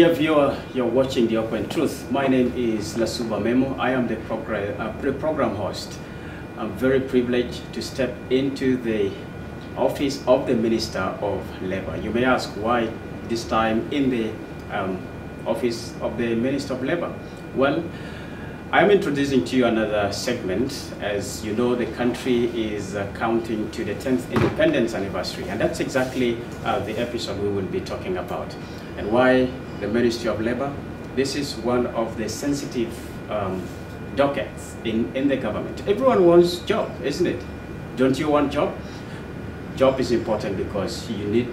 Dear viewer, you're watching The Open Truth. My name is Lasuba Memo. I am the program, uh, program host. I'm very privileged to step into the office of the Minister of Labor. You may ask why this time in the um, office of the Minister of Labor? Well, I'm introducing to you another segment. As you know, the country is uh, counting to the 10th independence anniversary, and that's exactly uh, the episode we will be talking about. And why the Ministry of Labor? This is one of the sensitive um, dockets in, in the government. Everyone wants job, isn't it? Don't you want job? Job is important because you need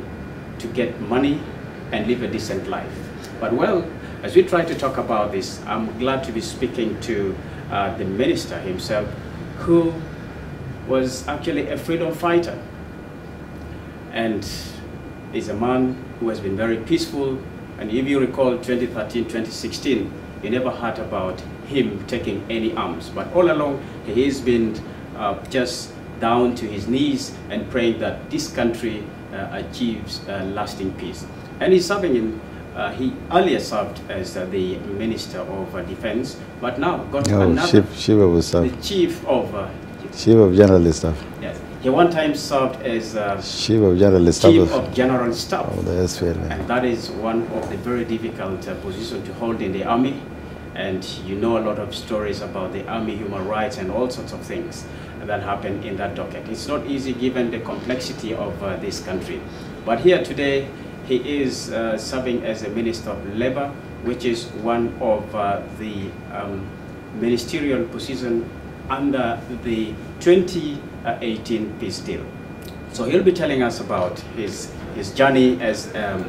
to get money and live a decent life. But well, as we try to talk about this, I'm glad to be speaking to uh, the minister himself, who was actually a freedom fighter and is a man who has been very peaceful. And if you recall 2013, 2016, you never heard about him taking any arms. But all along, he has been uh, just down to his knees and praying that this country uh, achieves uh, lasting peace. And he's serving in uh, he earlier served as uh, the Minister of uh, Defense, but now got No, another, chief, chief of the staff. Chief of, uh, Chief of General Staff. yes, he one time served as uh, Chief of General Staff Chief of, General Staff. of the SPLA. And that is one of the very difficult uh, positions to hold in the army. And you know a lot of stories about the army human rights and all sorts of things that happen in that docket. It's not easy given the complexity of uh, this country. But here today, he is uh, serving as a Minister of Labor, which is one of uh, the um, ministerial position under the 2018 peace deal. So he'll be telling us about his, his journey as um,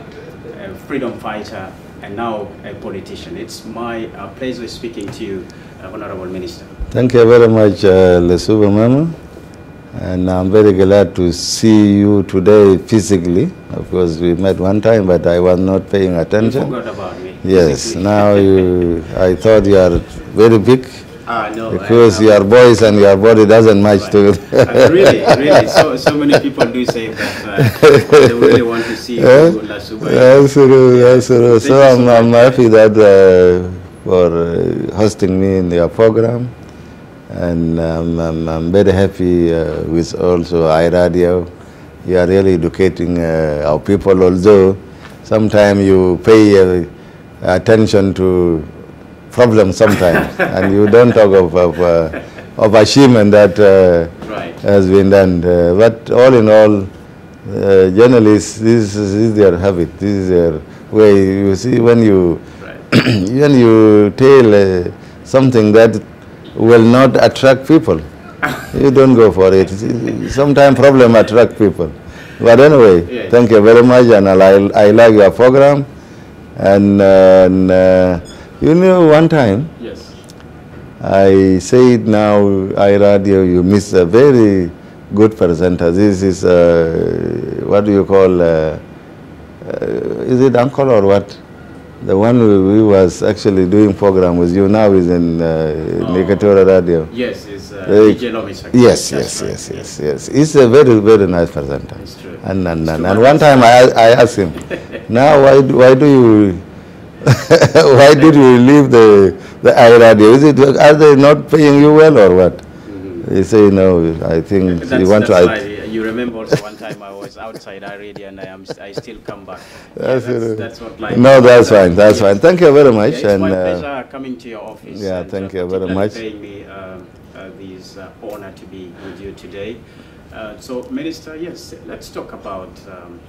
a freedom fighter and now a politician. It's my uh, pleasure speaking to you, uh, Honorable Minister. Thank you very much, uh, Lasuba Memo. And I'm very glad to see you today physically. Of course, we met one time, but I was not paying attention. You forgot about me. Yes, now you, I thought you are very big Ah, no. Because I- your voice and your body doesn't match Right. to Uh, really, really. So, so many people do say that uh, they really want to see Eh? you, Lasuba. Absolutely, absolutely. So you so I'm, I'm happy that uh, for uh, hosting me in your program, and um, I'm, I'm very happy uh, with also Eye Radio. You are really educating uh, our people, although sometimes you pay uh, attention to problems sometimes, and you don't talk of of, uh, of achievement that. Uh, Right. has been done. Uh, but all in all, uh, journalists, this is, this is their habit, this is their way. You see, when you Right. when you tell uh, something that will not attract people, you don't go for it. Sometimes problem attract people. But anyway, thank you very much, and I, I like your program. And, uh, and uh, you know, one time. Yes. I said now, Eye Radio, you miss a very good presenter. This is, uh, what do you call, uh, uh, is it uncle or what? The one who, who was actually doing program with you now is in uh, Oh. Radio. Yes, it's uh, Lomisak. Yes, yes, right. yes, yes, yes. He's a very, very nice presenter. It's true. And, and, and, and one time I, I asked him, now why, do- why do you, why did you leave the, the Eye Radio? Is it, are they not paying you well or what? He say, no, I think That's, you want to. right. You remember also one time I was outside Eye Radio and I am I still come back. Yeah, That's that's, what life No, that's fine, that's fine. Thank you very Yeah, much. it's and my uh, pleasure coming to your office. yeah, thank uh, you very much. paying me uh, uh, this uh, honor to be with you today. Uh, so, Minister, yes, let's talk about um,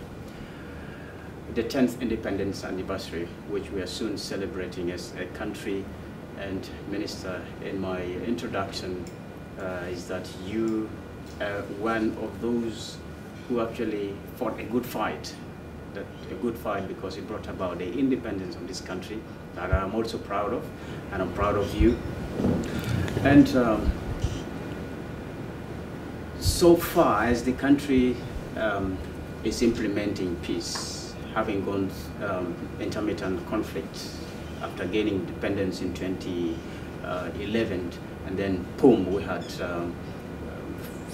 the 10th independence anniversary, which we are soon celebrating as a country. And, Minister, in my introduction, uh, is that you are one of those who actually fought a good fight that a good fight because it brought about the independence of this country that I'm also proud of, and I'm proud of you. And um, so far as the country um, is implementing peace, having gone um, intermittent conflict after gaining independence in 2011, and then boom, we had um,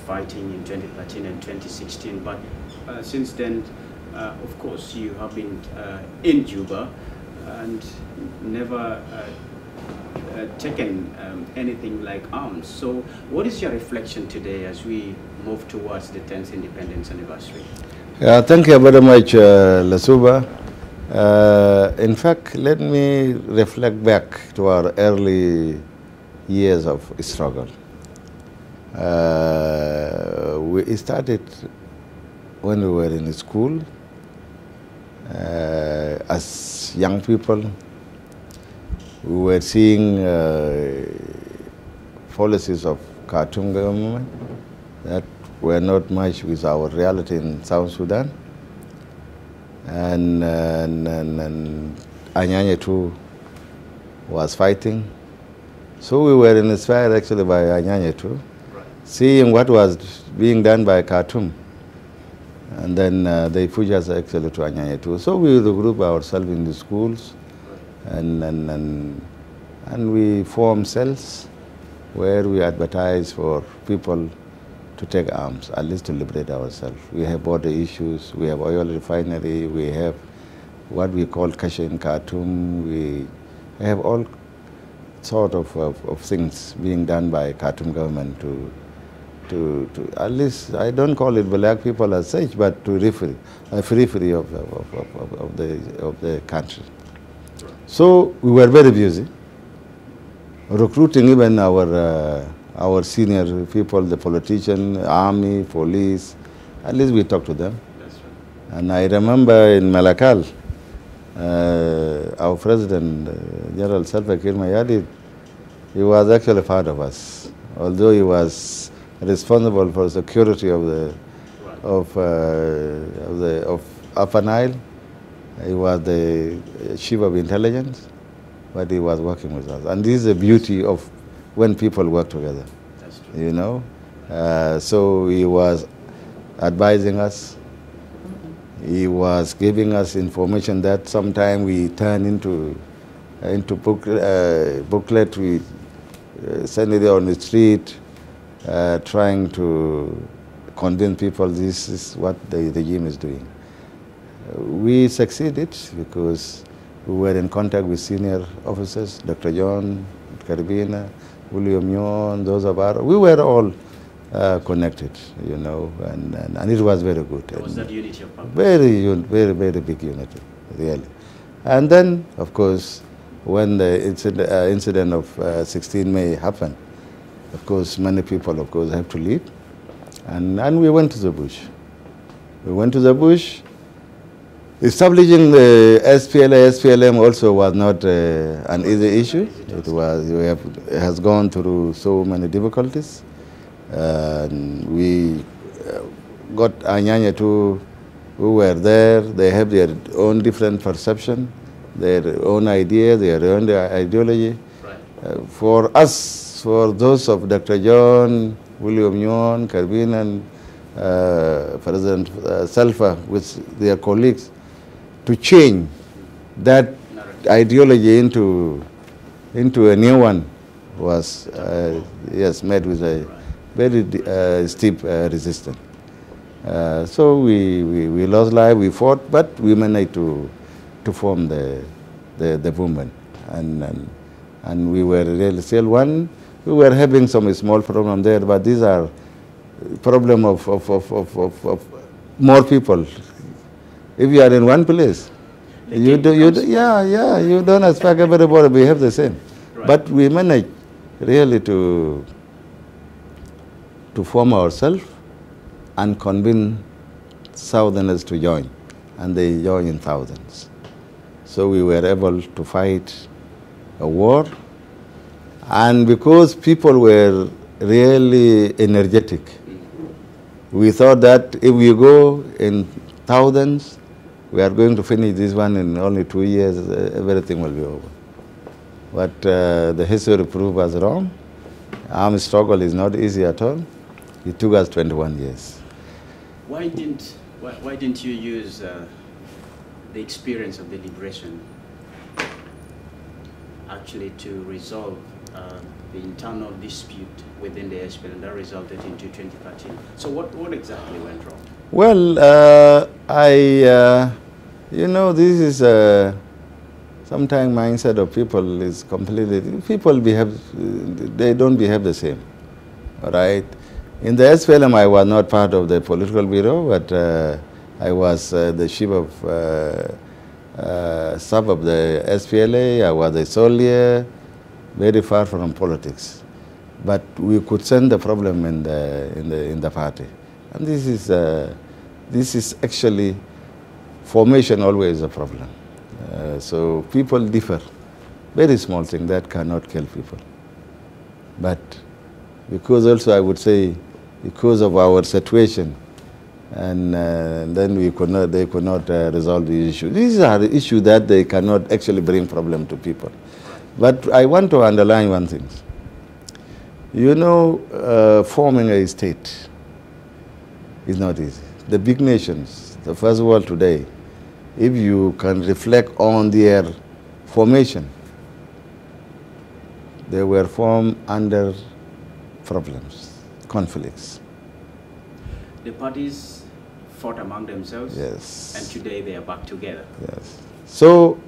fighting in 2013 and 2016. But uh, since then, uh, of course, you have been uh, in Juba, and never uh, uh, taken um, anything like arms. So, what is your reflection today as we move towards the 10th independence anniversary? Yeah, thank you very much, uh, Lasuba. Uh, in fact, let me reflect back to our early years of struggle. Uh, we started when we were in school uh, as young people. We were seeing uh, policies of Khartoum government that were not much with our reality in South Sudan. And, and, and, and Anyanya 2 was fighting. So we were inspired actually by Anyanya 2, Right. seeing what was being done by Khartoum. And then uh, they pushed us actually to Anyanya 2. So we regroup ourselves in the schools and, and, and, and we form cells where we advertise for people to take arms, at least to liberate ourselves. We have border issues, we have oil refinery, we have what we call Kasha in Khartoum, we have all sort of, of, of things being done by Khartoum government to, to, to, at least, I don't call it black people as such, but to referee, a of, of, of, of, of, the, of the country. So we were very busy recruiting even our, uh, our senior people, the politician, army, police, at least we talk to them. And I remember in Malakal, uh, our president, uh, General Salva Kiir Mayardit, he was actually part of us, although he was responsible for security of the Right. of, uh, of the of Upper Nile. He was the chief of intelligence, but he was working with us. And this is the beauty of when people work together That's true. you know. Uh, so he was advising us. He was giving us information that sometime we turn into into book, uh, booklet. We uh, send it on the street, uh, trying to convince people this is what the regime is doing. We succeeded because we were in contact with senior officers, Dr. John Kerubino, William Nyuon, those of our, we were all uh, connected, you know, and, and, and it was very good. There was And that unity of purpose. very, un- very, very big unity, really. And then, of course, when the incident, uh, incident of uh, 16 May happened, of course, many people, of course, have to leave. And, and we went to the bush. We went to the bush. Establishing the SPLA, SPLM also was not uh, an easy issue. It was, we have, it has gone through so many difficulties. And we uh, got Anyanya 2, who were there. They have their own different perception, their own idea, their own ideology. Right. Uh, for us, for those of Dr. John, William Nyuon, Carbin, and uh, President uh, Salva with their colleagues, to change that ideology into, into a new one was, uh, yes, met with a very uh, steep uh, resistance. Uh, so we, we, we lost life, we fought, but we managed to, to form the, the, the movement. And, and, and we were really still one. We were having some small problem there, but these are problem of, of, of, of, of, of more people. If you are in one place, you do, you do, yeah, yeah, you don't expect everybody to behave the same. Right. But we managed really to, to form ourselves and convince Southerners to join, and they joined in thousands. So we were able to fight a war, and because people were really energetic, we thought that if we go in thousands, we are going to finish this one in only two years, uh, everything will be over. But uh, the history proved us wrong. Armed struggle is not easy at all. It took us 21 years. Why didn't why, why didn't you use uh, the experience of the liberation actually to resolve uh, the internal dispute within the SPL that resulted into 2013? So what, what exactly went wrong? Well, uh, I, uh, you know, this is a, sometimes mindset of people is completely, people behave, they don't behave the same, all right? In the SPLM, I was not part of the political bureau, but uh, I was uh, the chief of uh, uh staff of the SPLA, I was a soldier, very far from politics. But we could send the problem in the, in the, in the party. And this is, uh, this is actually, formation always a problem. Uh, so people differ. Very small thing that cannot kill people. But because also I would say, because of our situation, and uh, then we could not, they could not uh, resolve the issue. These are the issues that they cannot actually bring problem to people. But I want to underline one thing. You know, uh, forming a state is not easy. The big nations, the first world today, if you can reflect on their formation, they were formed under problems, conflicts. The parties fought among themselves. Yes. And today they are back together. Yes. So,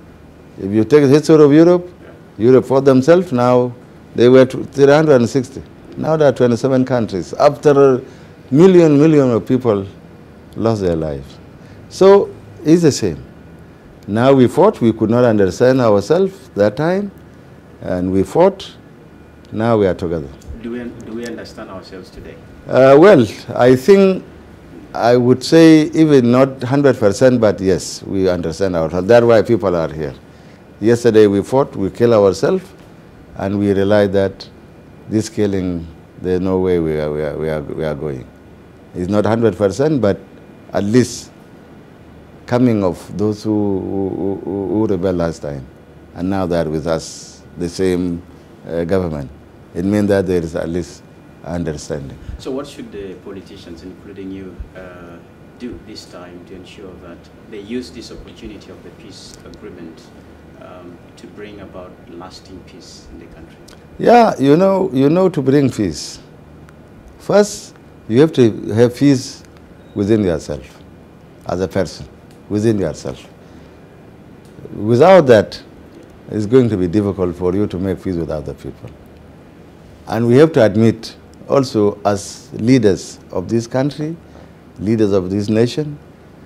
if you take the history of Europe, Europe fought themselves, now they were 360. Now there are 27 countries. After million, million of people lost their lives. So it's the same. Now we fought, we could not understand ourselves that time, and we fought, now we are together. Do we, do we understand ourselves today? Uh, well, I think I would say even not 100%, but yes, we understand ourselves. That's why people are here. Yesterday we fought, we killed ourselves, and we realized that this killing, there's no way we are, we are, we are, we are going. It's not 100%, but at least coming of those who, who, who rebelled last time, and now they are with us, the same uh, government. It means that there is at least understanding. So what should the politicians, including you, uh, do this time to ensure that they use this opportunity of the peace agreement um, to bring about lasting peace in the country? Yeah, you know, you know to bring peace. First, you have to have peace within yourself, as a person, within yourself. Without that, it's going to be difficult for you to make peace with other people. And we have to admit also as leaders of this country, leaders of this nation,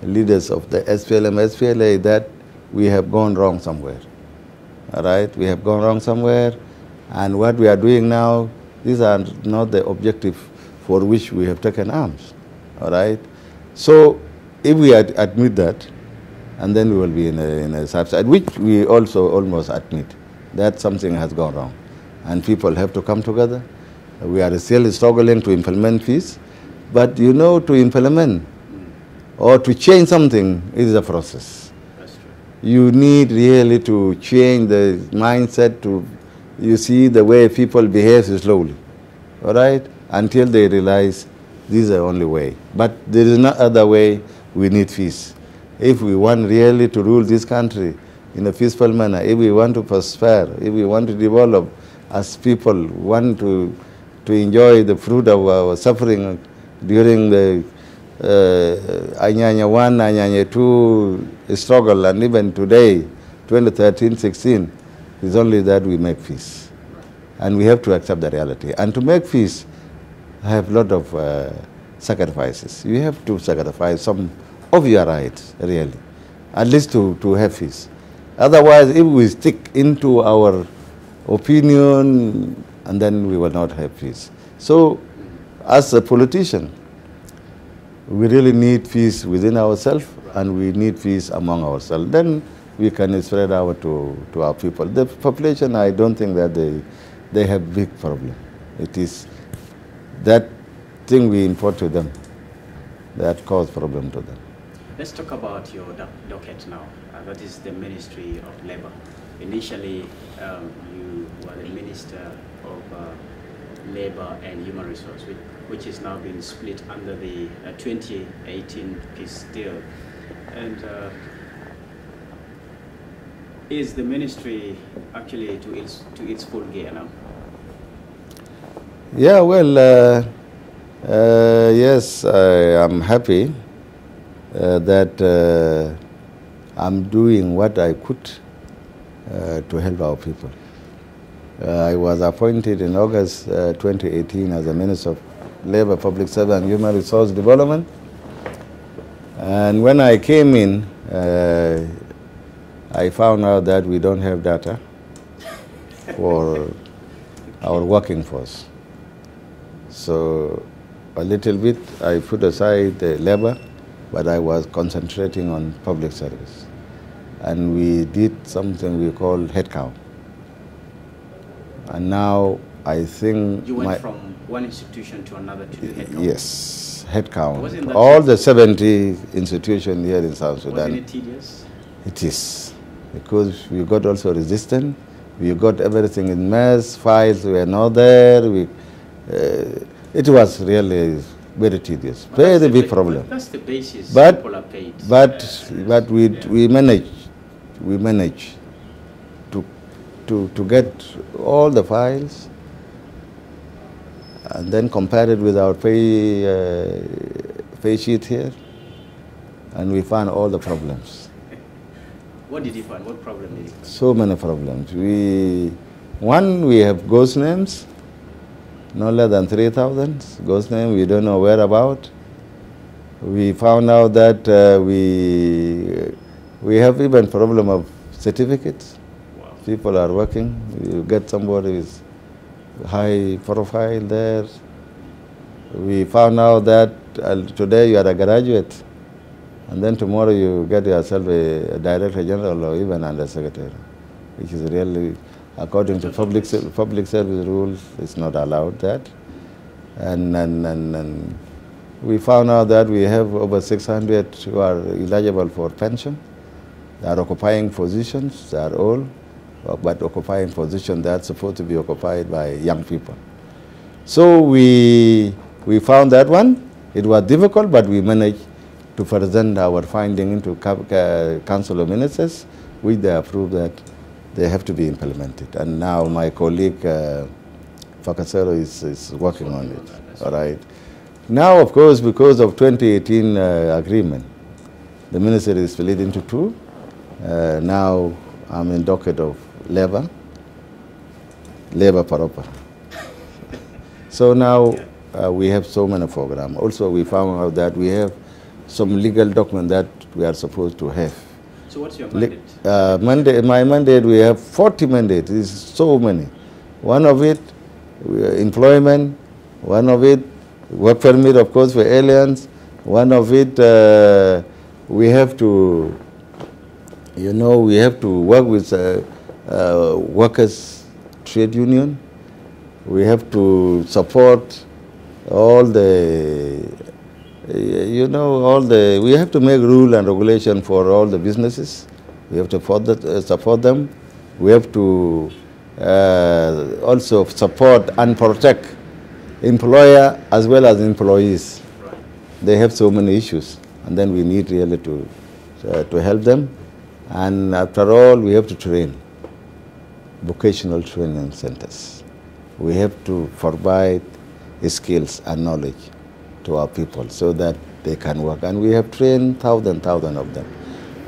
leaders of the SPLM, SPLA, that we have gone wrong somewhere. All right, we have gone wrong somewhere, and what we are doing now, these are not the objective for which we have taken arms. All right, so if we ad admit that, and then we will be in a, in a subside, which we also almost admit that something has gone wrong, and people have to come together. We are still struggling to implement peace, but you know, to implement or to change something is a process. You need really to change the mindset to, you see the way people behave slowly, all right, until they realize this is the only way. But there is no other way, we need peace. If we want really to rule this country in a peaceful manner, if we want to prosper, if we want to develop as people, want to, to enjoy the fruit of our suffering during the uh, Anyanya 1, Anyanya 2 struggle, and even today, 2013, 16, is only that we make peace. And we have to accept the reality. And to make peace, have a lot of uh, sacrifices. You have to sacrifice some of your rights, really, at least to, to have peace. Otherwise, if we stick into our opinion, and then we will not have peace. So, as a politician, we really need peace within ourselves and we need peace among ourselves. Then we can spread out to, to our people. The population, I don't think that they, they have big problem. It is that thing we import to them that cause problem to them. Let's talk about your docket now. Uh, that is the Ministry of Labor. Initially, um, you were the Minister of uh, Labor and Human Resources, which, which is now being split under the uh, 2018 peace deal. And uh, is the ministry actually to its, to its full gear now? Yeah, well, uh, uh yes, I am happy uh, that uh, I'm doing what I could uh, to help our people. Uh, I was appointed in August uh, 2018 as a Minister of Labor, Public Service and Human Resource Development. And when I came in, I found out that we don't have data for our working force. So a little bit I put aside the labor, but I was concentrating on public service. And we did something we call headcount. And now I think You went from one institution to another to do headcount. yes, Wasn't headcount. All the 70 institutions here in South Wasn't Sudan. it tedious? It is because we got also resistant. We got everything in mess. Files were not there. We, it was really very tedious, very big problem. but That's the basis But- people are paid. But Uh, but we yeah. we managed we managed to to to get all the files and then compare it with our pay uh, pay sheet here, and we found all the problems. What did you find? What problem did you find? So many problems. We, one, we have ghost names, no less than 3,000 ghost names, we don't know where about. We found out that uh, we, we have even problem of certificates. Wow. People are working, you get somebody with high profile there. We found out that uh, today you are a graduate, and then tomorrow you get yourself a, a director general or even under secretary, which is really, according to public public service rules, it's not allowed that. And, and, and, and we found out that we have over 600 who are eligible for pension. They are occupying positions, they are all, but occupying positions that are supposed to be occupied by young people. So we, we found that one. It was difficult, but we managed to present our finding into uh, Council of Ministers, which they approved that they have to be implemented. And now my colleague uh, is, is working on it. All right. Now, of course, because of 2018 uh, agreement, the ministry is split into two. Uh, now I'm in docket of labor, labor proper. so now uh, we have so many programs. Also, we found out that we have some legal document that we are supposed to have. So what's your mandate? uh, mandate, my mandate, we have 40 mandates. It's so many. One of it, employment. One of it, work permit, of course, for aliens. One of it, uh, we have to, you know, we have to work with uh, uh, workers' trade union. We have to support all the, you know, all the, we have to make rule and regulation for all the businesses. We have to support, that, uh, support them. We have to uh, also support and protect employer as well as employees. Right. They have so many issues, and then we need really to, uh, to help them. And after all, we have to train vocational training centers. We have to provide skills and knowledge to our people so that they can work. And we have trained thousand, thousand of them.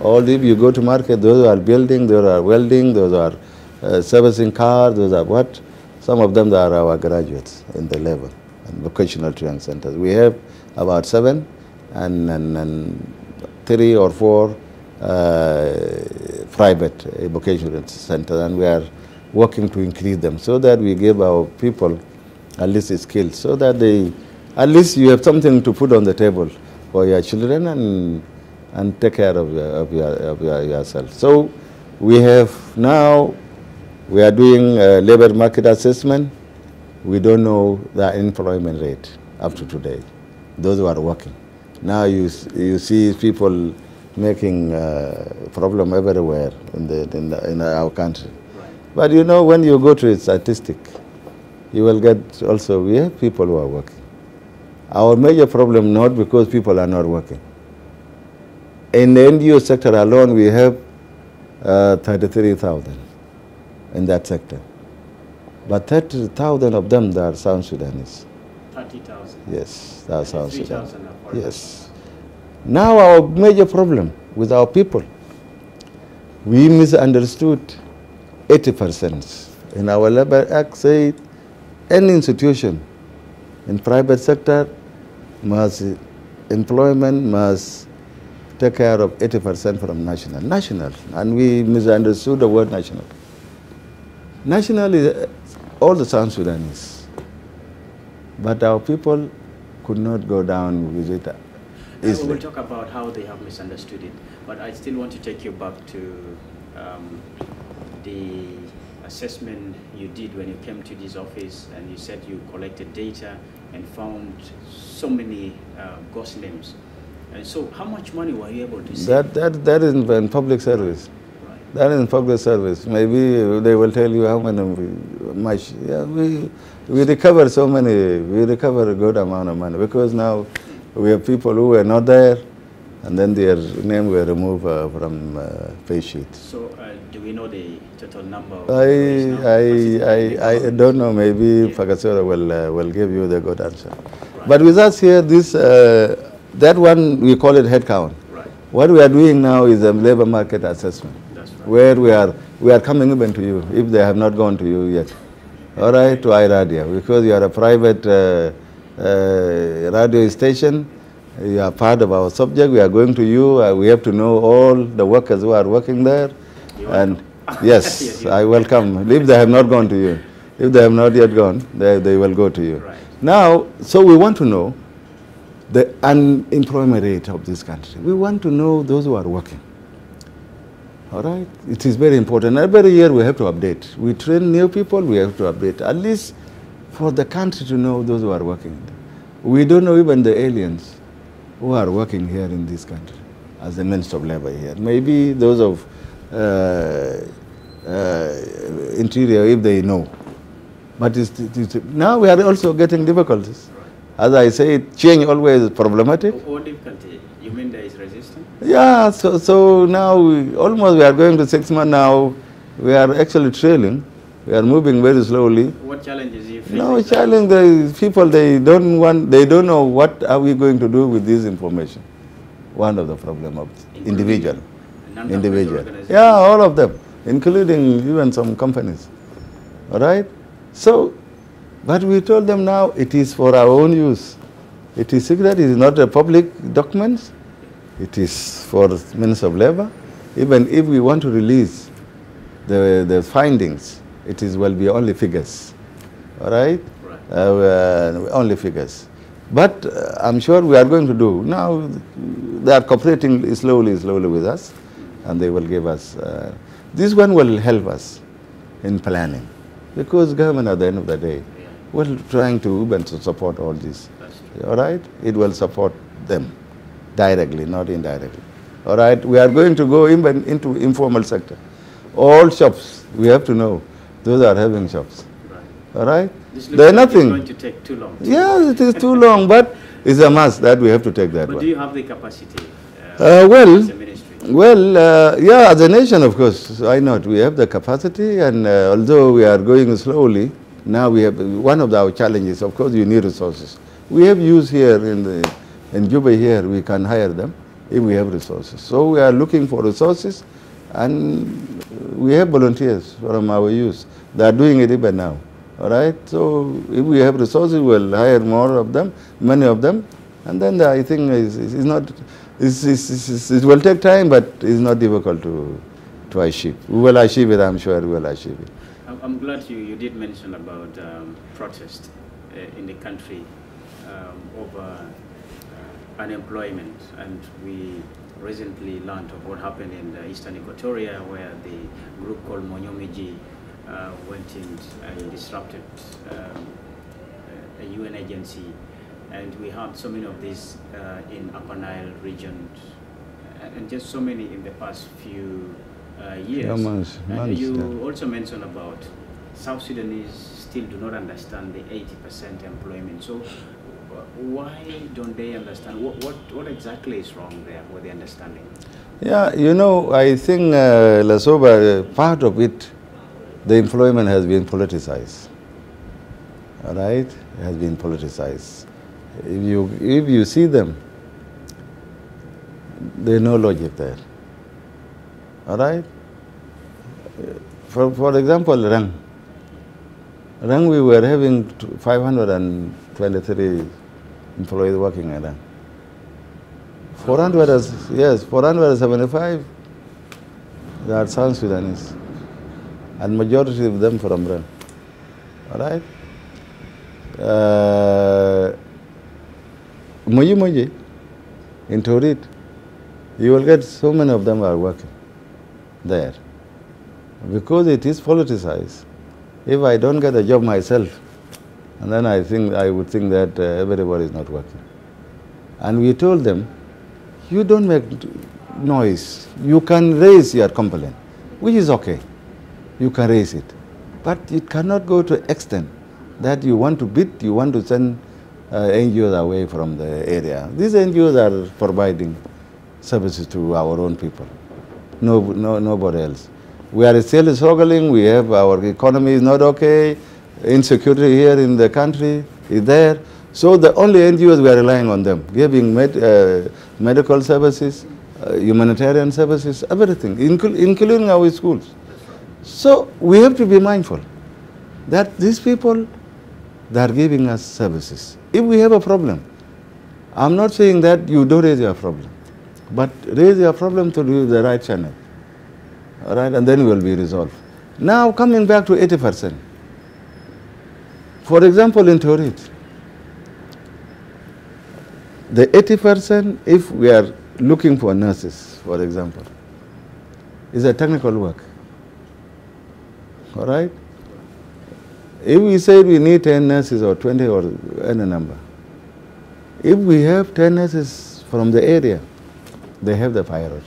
All if you go to market, those are building, those are welding, those are uh, servicing cars, those are what? Some of them are our graduates in the level and vocational training centers. We have about seven and, and, and three or four uh, private vocational centers, and we are working to increase them so that we give our people at least skills, so that they, at least you have something to put on the table for your children and and take care of, your, of, your, of your, yourself. So we have now, we are doing a labor market assessment. We don't know the unemployment rate up to today, those who are working. Now you, you see people making uh, problem everywhere in, the, in, the, in our country. But you know, when you go to a statistic, you will get also, we have people who are working. Our major problem not because people are not working. In the NGO sector alone, we have uh, 33,000 in that sector. But 30,000 of them are South Sudanese. 30,000. Yes, are South Sudanese. 3,000 are. Yes. Now our major problem with our people, we misunderstood 80%. In our Labor Act say any institution in private sector must employment must take care of 80% from national. National, and we misunderstood the word national. National is uh, all the South Sudanese, but our people could not go down with it easily. We'll talk about how they have misunderstood it, but I still want to take you back to um, the assessment you did when you came to this office and you said you collected data and found so many uh, ghost names. And so how much money were you able to save? That, that, that is in public service. Right. That is in public service. Maybe they will tell you how many, much. Yeah, we, we recover so many, we recover a good amount of money because now we have people who were not there and then their name were removed uh, from uh, pay sheet. So uh, we know the total number? I, I, I, I don't know. Maybe yeah. Will, uh, will give you the good answer. Right. But with us here, this, uh, that one, we call it headcount. Right. What we are doing now is a labor market assessment, right. where we are, we are coming even to you, if they have not gone to you yet. All right, to Eye Radio, because you are a private uh, radio station, you are part of our subject. We are going to you. Uh, we have to know all the workers who are working there. And yes, yes I welcome. If they have not gone to you, if they have not yet gone, they, they will go to you. Right. Now, so we want to know the unemployment rate of this country. We want to know those who are working. All right? It is very important. Every year we have to update. We train new people, we have to update. At least for the country to know those who are working. We don't know even the aliens who are working here in this country as the Minister of Labor here. Maybe those of Uh, uh, interior, if they know. But it's, it's, now we are also getting difficulties. As I say, change always is problematic. What difficulty? You mean there is resistance? Yeah, so, so now we, almost we are going to six months now. We are actually trailing. We are moving very slowly. What challenges you face? No challenge. The people they don't want. They don't know what are we going to do with this information. One of the problem of individual, individual. Yeah, all of them, including even some companies. All right. So, but we told them now it is for our own use. It is secret. It is not a public document. It is for the Minister of Labor. Even if we want to release the the findings it is will be only figures, all right? right. Uh, uh, only figures. But uh, I'm sure we are going to do. Now they are cooperating slowly, slowly with us, and they will give us. Uh, this one will help us in planning, because government at the end of the day, will trying to even to support all this. All right, it will support them directly, not indirectly. All right, we are going to go into informal sector. All shops, we have to know those are having shops. Right. All right? They're like nothing. going to take too long. Yeah, it is too long, but it's a must that we have to take that but one. do you have the capacity? Uh, uh, well, well, uh, yeah, as a nation, of course, why not? We have the capacity, and uh, although we are going slowly, now we have one of our challenges. Of course, you need resources. We have used here in the in Juba here, we can hire them if we have resources. So we are looking for resources, and we have volunteers from our youth. They are doing it even now. All right. So if we have resources, we'll hire more of them, many of them, and then the, I think it's, it's not. It's, it's, it will take time, but it's not difficult to to achieve. We will achieve it. I'm sure we will achieve it. I'm glad you, you did mention about um, protest uh, in the country um, over uh, unemployment, and we recently learned of what happened in the eastern Equatoria, where the group called Monyomiji uh, went in and disrupted um, a UN agency. And we had so many of these uh, in Upper Nile region, and just so many in the past few uh, years. Yeah, months, months, you yeah. also mentioned about South Sudanese still do not understand the 80% employment. So why don't they understand? What, what, what exactly is wrong there with the understanding? Yeah, you know, I think, uh, Lasuba, uh, part of it, the employment has been politicized. All right? It has been politicized. If you, if you see them, there's no logic there. All right? For, for example, Renk. Renk, we were having 523 employees working at Renk. 400, yes, 475 they are South Sudanese, and majority of them from Renk. All right? Uh, Moji Moji in Torit, you will get so many of them are working there. Because it is politicized, if I don't get a job myself, and then I think I would think that uh, everybody is not working. And we told them, you don't make noise. You can raise your complaint, which is okay. You can raise it. But it cannot go to extent that you want to beat, you want to send NGOs away from the area. These NGOs are providing services to our own people, no, no, nobody else. We are still struggling, we have, our economy is not okay, insecurity here in the country is there. So the only NGOs we are relying on them, giving med, uh, medical services, uh, humanitarian services, everything, inclu- including our schools. So we have to be mindful that these people, they are giving us services. If we have a problem, I'm not saying that you don't raise your problem, but raise your problem to the right channel. All right, and then will be resolved. Now coming back to 80%. For example, in Torit, the 80%, if we are looking for nurses, for example, is a technical work. All right? If we say we need 10 nurses or 20 or any number, if we have 10 nurses from the area, they have the priority.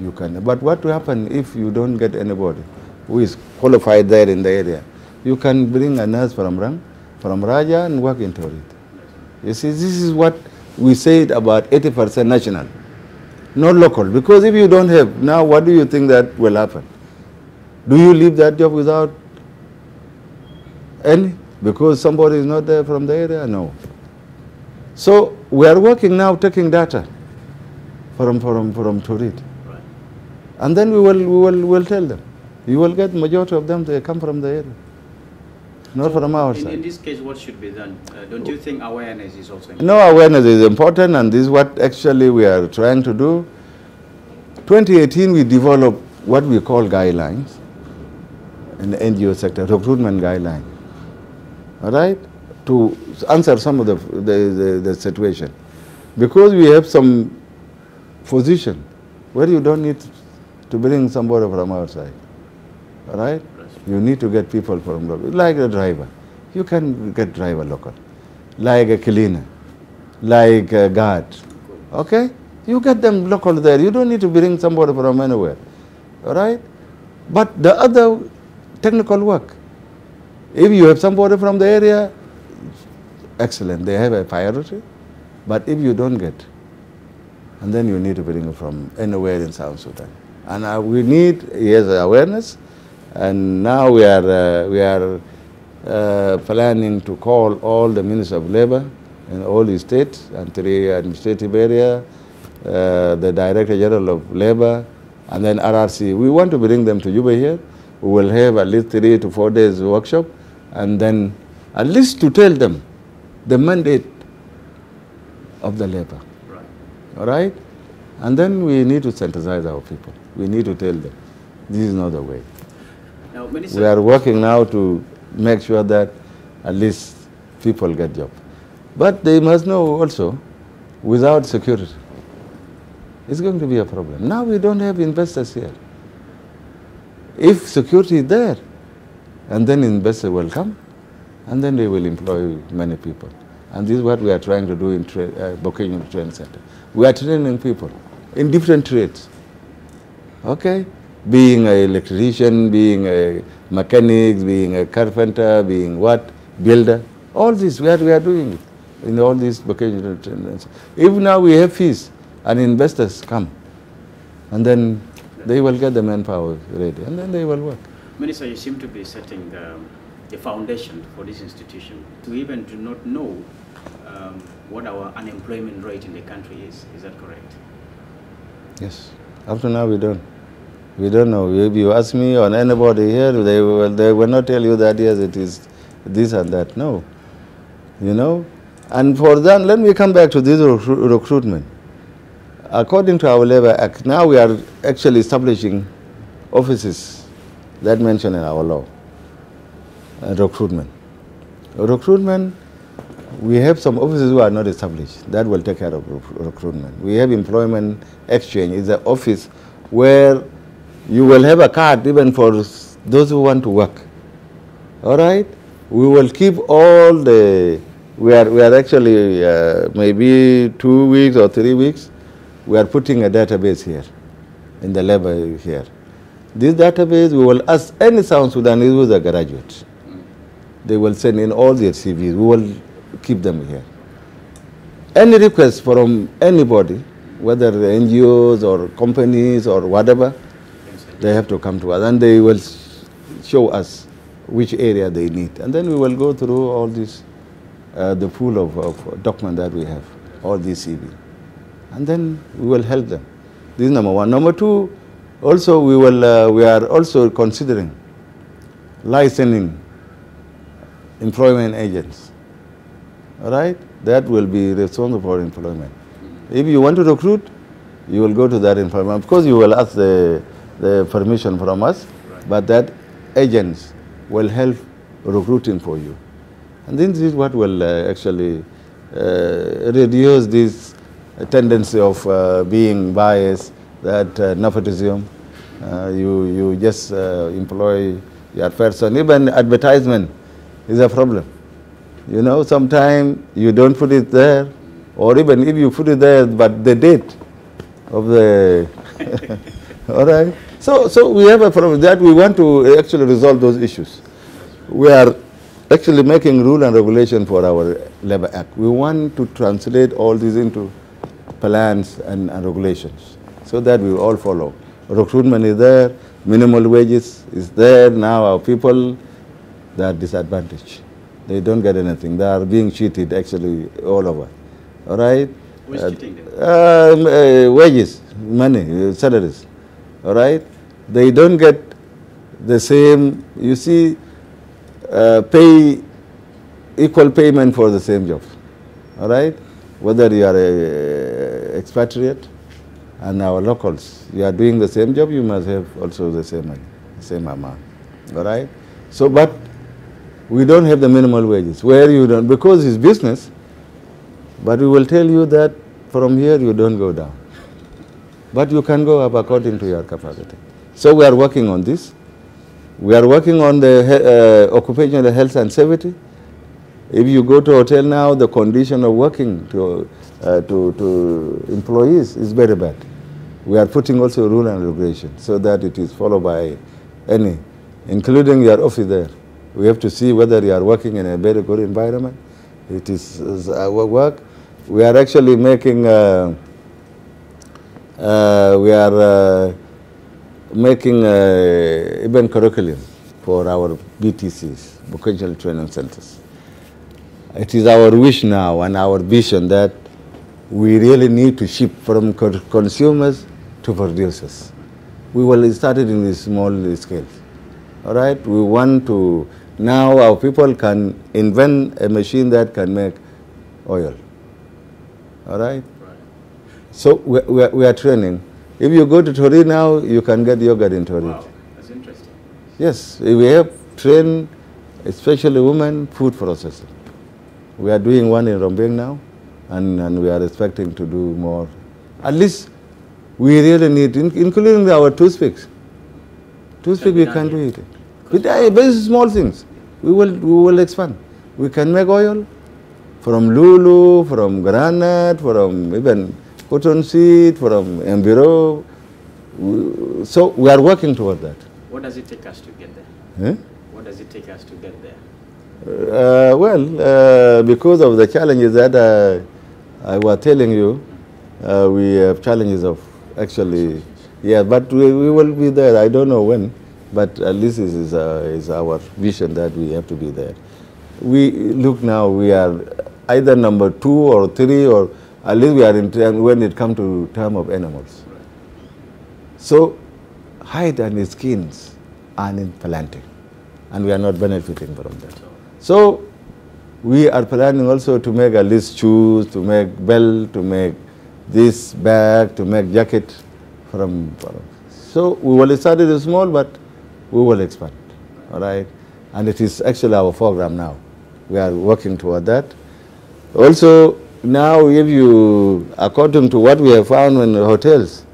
You can, but what will happen if you don't get anybody who is qualified there in the area? You can bring a nurse from Renk, from Raja and work into it. You see, this is what we said about 80% national, not local. Because if you don't have, now what do you think that will happen? Do you leave that job without any? Because somebody is not there from the area? No. So we are working now taking data from, from, from Torit. Right. And then we will, we will we'll tell them. You will get majority of them, they come from the area. Not from our In, in this case, what should be done? Uh, don't you think awareness is also important? No awareness is important and this is what actually we are trying to do. 2018 we developed what we call guidelines in the NGO sector, recruitment guideline. All right? To answer some of the, the, the, the situation. Because we have some position where you don't need to bring somebody from outside. All right? You need to get people from local. Like a driver. You can get driver local. Like a cleaner. Like a guard. Okay? You get them local there. You don't need to bring somebody from anywhere. All right? But the other technical work, if you have somebody from the area, excellent. They have a priority. But if you don't get, and then you need to bring it from anywhere in South Sudan. And uh, we need yes, awareness. And now we are, uh, we are uh, planning to call all the ministers of labor in all the states and three administrative area, uh, the director general of labor, and then RRC. We want to bring them to Juba here. We will have at least three to four days workshop, and then at least to tell them the mandate of the labor. Right. All right? And then we need to synthesize our people. We need to tell them this is not the way. Now, Minister, We are working now to make sure that at least people get job. But they must know also, without security, it's going to be a problem. Now we don't have investors here. If security is there, and then investors will come, and then they will employ many people. And this is what we are trying to do in tra- uh, vocational training center. We are training people in different trades. Okay? Being an electrician, being a mechanic, being a carpenter, being what? Builder. All this, we are, we are doing in all these vocational training. centers. If now we have fees and investors come, and then they will get the manpower ready, and then they will work. Minister, you seem to be setting the, the foundation for this institution to even do not know um, what our unemployment rate in the country is. Is that correct? Yes. Up to now we don't. We don't know. If you ask me or anybody here, they will, they will not tell you that, yes, it is this and that. No. You know? And for that, let me come back to this recru recruitment. According to our Labor Act, now we are actually establishing offices that mentioned in our law. Uh, recruitment. Recruitment, we have some offices who are not established. That will take care of recruitment. We have employment exchange. It's an office where you will have a card even for those who want to work. All right? We will keep all the, we are, we are actually uh, maybe two weeks or three weeks, we are putting a database here in the labor here. This database, we will ask any South Sudanese who is a graduate. They will send in all their CVs. We will keep them here. Any request from anybody, whether the NGOs or companies or whatever, they have to come to us and they will show us which area they need. And then we will go through all this, uh, the pool of, of documents that we have, all these CV. And then we will help them. This is number one. Number two, also we, will, uh, we are also considering licensing employment agents. All right? That will be responsible for employment. If you want to recruit, you will go to that employment. Of course, you will ask the, the permission from us, right. but that agents will help recruiting for you. And this is what will uh, actually uh, reduce this tendency of uh, being biased, that uh, nepotism. Uh, you, you just uh, employ your person. Even advertisement is a problem. You know, sometimes you don't put it there, or even if you put it there, but the date of the, all right? So, so we have a problem that we want to actually resolve those issues. We are actually making rule and regulation for our Labor Act. We want to translate all these into plans and, and regulations so that we all follow. Recruitment is there, minimal wages is there. Now our people, they are disadvantaged. They don't get anything. They are being cheated actually all over. All right? Who's uh, cheating them? Um, uh, wages, money, uh, salaries. All right? They don't get the same, you see, uh, pay equal payment for the same job. All right? Whether you are a expatriate and our locals, you are doing the same job, you must have also the same money, same amount. All right? So, but we don't have the minimal wages. Where you don't, because it's business, but we will tell you that from here you don't go down. But you can go up according to your capacity. So we are working on this. We are working on the uh, occupational health and safety. If you go to hotel now, the condition of working to, uh, to, to employees is very bad. We are putting also rule and regulation so that it is followed by any, including your office there. We have to see whether you are working in a very good environment. It is our work. We are actually making, uh, uh, we are uh, making uh, even curriculum for our VTCs, vocational training centers. It is our wish now and our vision that we really need to shift from consumers to producers. We will start it in a small scale. All right, we want to now our people can invent a machine that can make oil. All right? right. So we, we, are, we are training. If you go to Torit now, you can get yogurt in Torit. Wow, that's interesting. Yes, we have trained, especially women, food processing. We are doing one in Rumbek now, and, and we are expecting to do more. At least we really need, including our toothpicks. Toothpick, we can do it. With very small things, we will, we will expand. We can make oil from lulu, from granite, from even cotton seed, from embiro. So we are working toward that. What does it take us to get there? Eh? What does it take us to get there? Uh, well, uh, because of the challenges that uh, I was telling you, uh, we have challenges of actually, yeah, but we, we will be there. I don't know when. But at least this is, uh, is our vision that we have to be there. We look now, we are either number two or three, or at least we are in term, when it comes to term of animals. So hide and skins are in planting. And we are not benefiting from that. So we are planning also to make at least shoes, to make belt, to make this bag, to make jacket from. So we will start it small, but we will expand, all right? And it is actually our program now. We are working toward that. Also, now if you, according to what we have found in the hotels,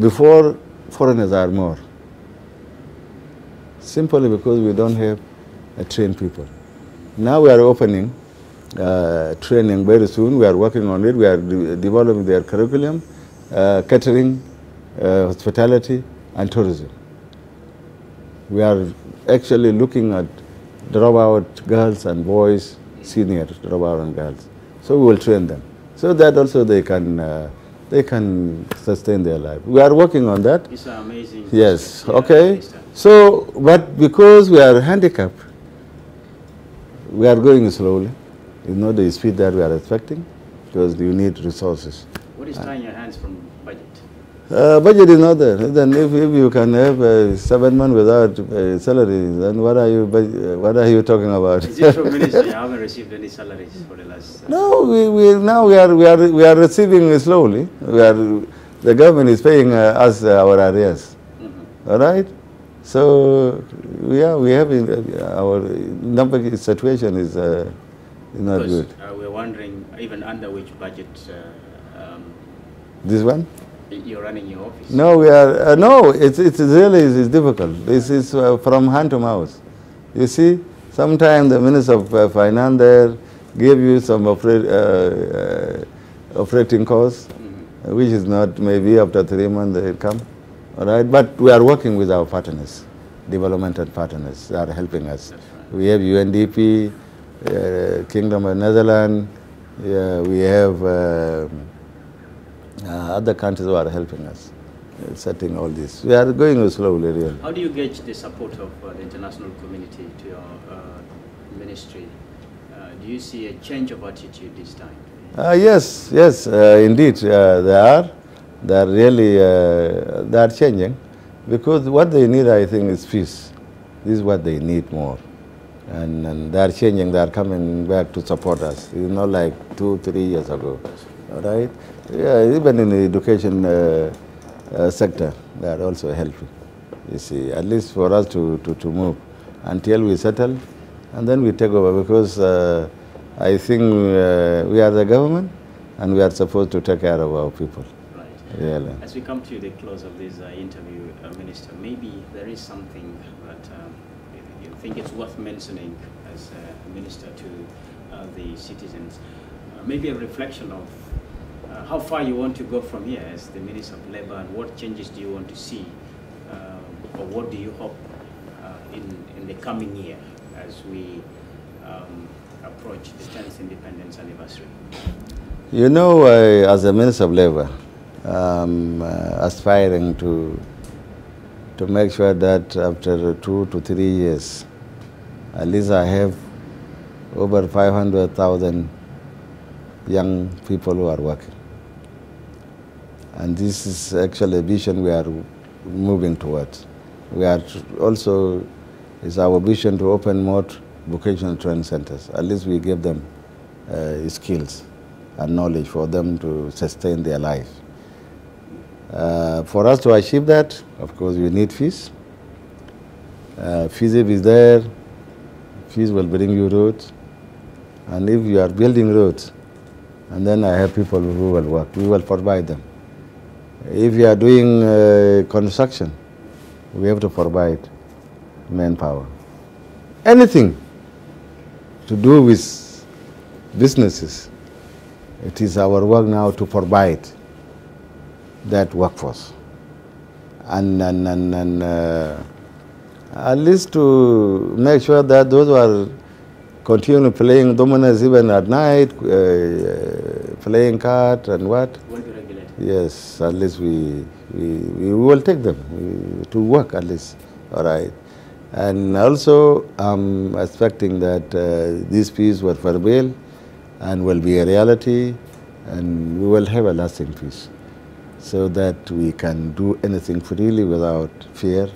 before foreigners are more, simply because we don't have a trained people. Now we are opening uh, training very soon. We are working on it. We are de developing their curriculum, uh, catering, uh, hospitality, and tourism. We are actually looking at dropout girls and boys, senior dropout and girls. So we will train them so that also they can uh, they can sustain their life. We are working on that. It's amazing. Yes. Yeah, Okay. So, but because we are handicapped, we are going slowly. You know the speed that we are expecting because you need resources. What is tying your hands from budget? Uh, budget is not there. Then if, if you can have uh, seven months without uh, salary, then what are you uh, what are you talking about? Is it true, Minister, you haven't received any salaries for the last... uh, no, we, we now we are we are we are receiving slowly. We are the government is paying uh, us uh, our arrears. mhm. All right. So we are we have uh, our number situation is uh, not Because good. uh, we're wondering, even under which budget uh, um, This one. you're running your office? No, we are, uh, no, it's, it's really it's difficult. This is uh, from hand to mouth. You see, sometimes the Minister of uh, Finance there give you some uh, uh, operating costs, Mhm. uh, which is not, maybe after three months they come. All right, but we are working with our partners, developmental partners that are helping us. Right. We have UNDP, uh, Kingdom of Netherlands, yeah, we have um, uh, other countries who are helping us, uh, setting all this. We are going slowly, really. How do you gauge the support of uh, the international community to your uh, ministry? Uh, do you see a change of attitude this time? Uh, yes, yes, uh, indeed, uh, they are. They are really, uh, they are changing because what they need, I think, is peace. This is what they need more. And, and they are changing, they are coming back to support us. It's not like two, three years ago. Right? Yeah, even in the education uh, uh, sector, they are also helping. You see, at least for us to, to, to move until we settle and then we take over because uh, I think uh, we are the government and we are supposed to take care of our people. Really. As we come to the close of this uh, interview, uh, Minister, maybe there is something that um, you think it's worth mentioning as a minister to uh, the citizens. Uh, maybe a reflection of uh, how far you want to go from here as the Minister of Labour and what changes do you want to see uh, or what do you hope uh, in, in the coming year as we um, approach the 10th independence anniversary? You know, uh, as a Minister of Labour, um, uh, aspiring to to make sure that after two to three years, at least I have over 500,000 young people who are working. And this is actually a vision we are moving towards. We are also, it's our vision to open more vocational training centers. At least we give them uh, skills and knowledge for them to sustain their life. Uh, for us to achieve that, of course, we need fees. Uh, fees if is there, fees will bring you roads. And if you are building roads, and then I have people who will work, we will provide them. If you are doing uh, construction, we have to provide manpower. Anything to do with businesses, it is our work now to provide that workforce. And, and, and, and uh, at least to make sure that those who are continue playing dominance even at night, uh, playing cards and what, Will be regulated. Yes, at least we, we, we will take them we, to work at least, all right. And also, I'm expecting that uh, this peace will prevail and will be a reality and we will have a lasting peace. So that we can do anything freely without fear.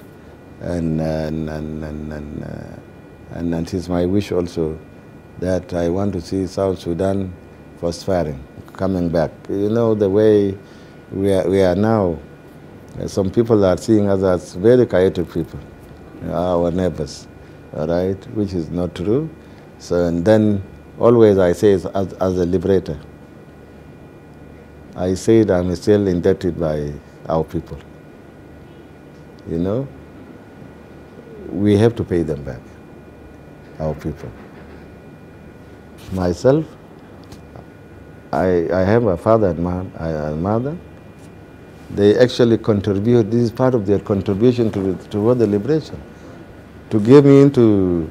And, and, and, and, and, uh, and, and it is my wish also that I want to see South Sudan prospering, coming back. You know, the way we are, we are now, uh, some people are seeing us as very chaotic people, our neighbors, all right, which is not true. So, and then always I say as, as a liberator, I said I'm still indebted by our people. You know, we have to pay them back, our people. Myself, I, I have a father and mother. They actually contribute, this is part of their contribution to, toward the liberation. To give me into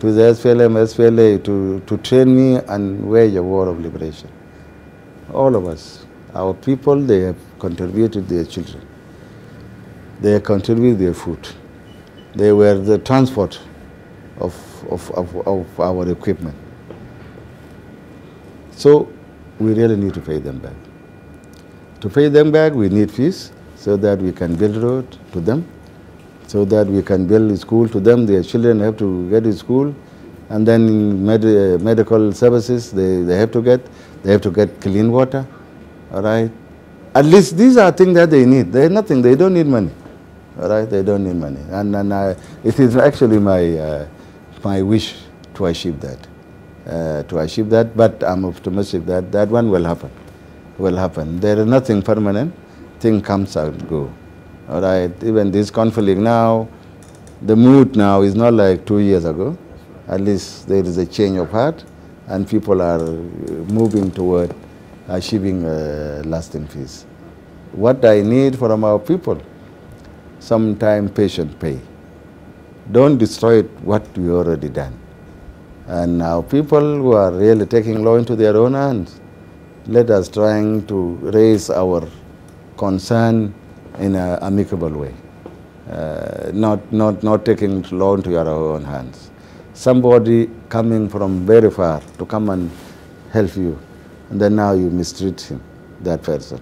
to the SPLM, SPLA, to, to train me and wage a war of liberation. All of us, our people, they have contributed their children. They have contributed their food. They were the transport of, of, of, of our equipment. So we really need to pay them back. To pay them back, we need fees so that we can build road to them, so that we can build a school to them. Their children have to get to school, and then med medical services they, they have to get. They have to get clean water, all right? At least these are things that they need. They nothing. They don't need money, all right? They don't need money. And, and uh, it is actually my, uh, my wish to achieve that uh, to achieve that, but I'm optimistic that that one will happen. Will happen. There is nothing permanent. Thing comes and go. All right. Even this conflict now, the mood now is not like two years ago. At least there is a change of heart, and people are moving toward achieving uh, lasting peace. What I need from our people, sometime patient pay. Don't destroy what we already done. And now people who are really taking law into their own hands, let us trying to raise our concern in an amicable way, uh, not, not, not taking law into your own hands. Somebody coming from very far to come and help you, and then now you mistreat him, that person.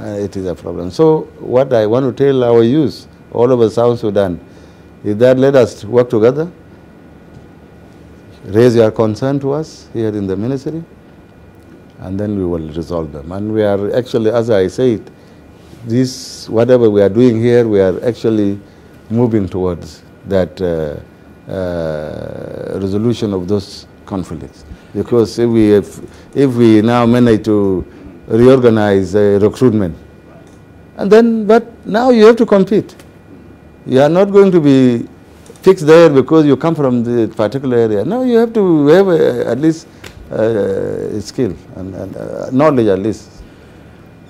Uh, it is a problem. So what I want to tell our youth all over South Sudan is that let us work together, raise your concern to us here in the ministry, and then we will resolve them. And we are actually, as I said, this, whatever we are doing here, we are actually moving towards that uh, uh, resolution of those conflicts. Because if we, if, if we now manage to reorganize uh, recruitment, and then, but now you have to compete. You are not going to be fixed there because you come from the particular area. No, you have to have a, at least uh, skill and, and uh, knowledge at least.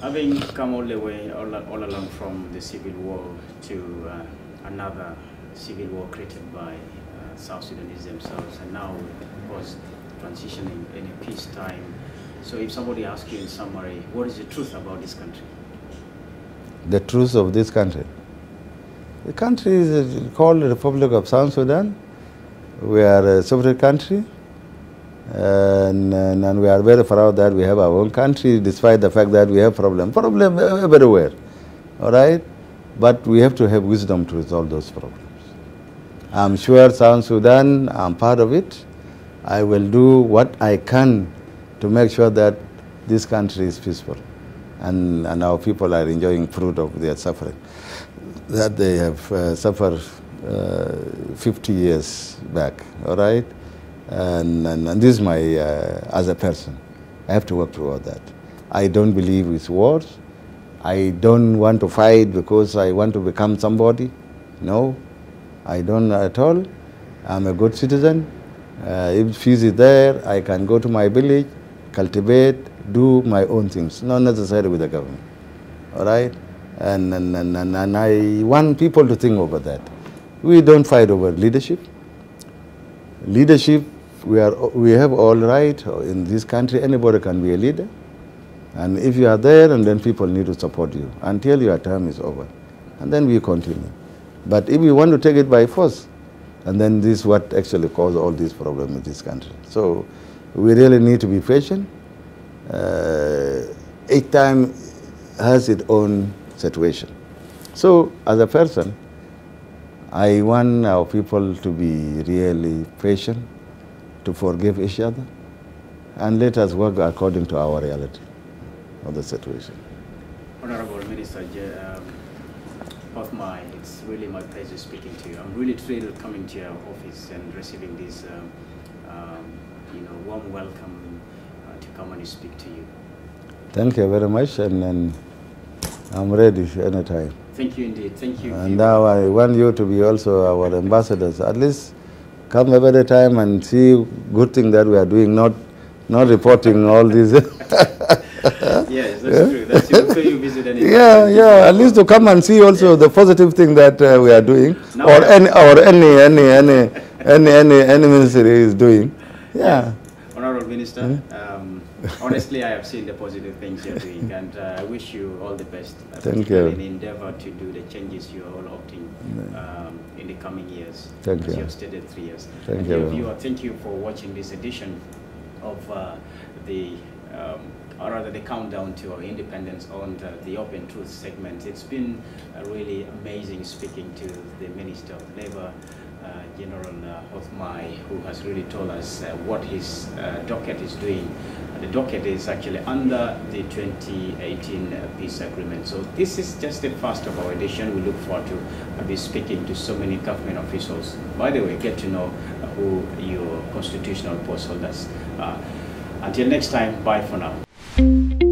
Having come all the way, all, all along from the civil war to uh, another civil war created by uh, South Sudanese themselves, and now, of course, transitioning in a peacetime. So if somebody asks you in summary, what is the truth about this country? The truth of this country? The country is called the Republic of South Sudan. We are a sovereign country. And, and, and, we are very proud that we have our own country, despite the fact that we have problems. Problem everywhere, all right? But we have to have wisdom to resolve those problems. I'm sure South Sudan, I'm part of it. I will do what I can to make sure that this country is peaceful and, and our people are enjoying fruit of their suffering that they have uh, suffered uh, 50 years back, all right? And, and, and this is my, uh, as a person, I have to work toward that. I don't believe with wars. I don't want to fight because I want to become somebody. No, I don't know at all. I'm a good citizen. Uh, if peace is there, I can go to my village, cultivate, do my own things, not necessarily with the government. All right? And, and, and, and, I want people to think over that. We don't fight over leadership. Leadership, we, are, we have all right in this country. Anybody can be a leader. And if you are there, and then people need to support you until your term is over. And then we continue. But if we want to take it by force, and then this is what actually caused all these problems in this country. So we really need to be patient. Uh, each time has its own situation. So, as a person, I want our people to be really patient, to forgive each other, and let us work according to our reality of the situation. Honorable Minister um, Hoth Mai, it's really my pleasure speaking to you. I'm really thrilled coming to your office and receiving this um, um, you know, warm welcome uh, to come and speak to you. Thank you very much, and, and I'm ready anytime. Thank you indeed. Thank you. And now I want you to be also our ambassadors. At least come every time and see good thing that we are doing, not not reporting all these. yes, that's yeah? true. You visit any Yeah, yeah. At least to come and see also the positive thing that uh, we are doing, now or any or any any any any any any ministry is doing. Yeah. Honorable Minister. Hmm? Um, honestly, I have seen the positive things you're doing, and uh, I wish you all the best. Thank you. In endeavor to do the changes you are all opting um, in the coming years. Thank you. You have stated three years. Thank and you. Viewer, thank you for watching this edition of uh, the. Um, or rather the countdown to our independence on the, the, Open Truth segment. It's been really amazing speaking to the Minister of Labour, uh, General uh, who has really told us uh, what his uh, docket is doing the docket is actually under the 2018 uh, peace agreement. So this is just the first of our edition. We look forward to uh, be speaking to so many government officials. By the way, get to know uh, who your constitutional post holders are. Until next time, bye for now. Thank you.